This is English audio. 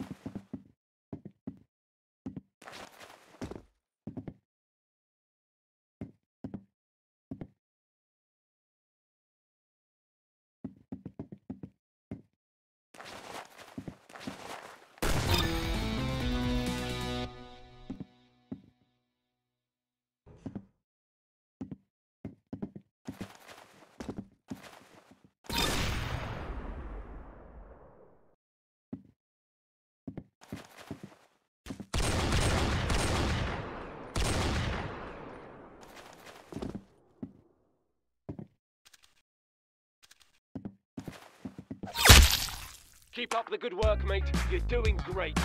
you Keep up the good work, mate. You're doing great.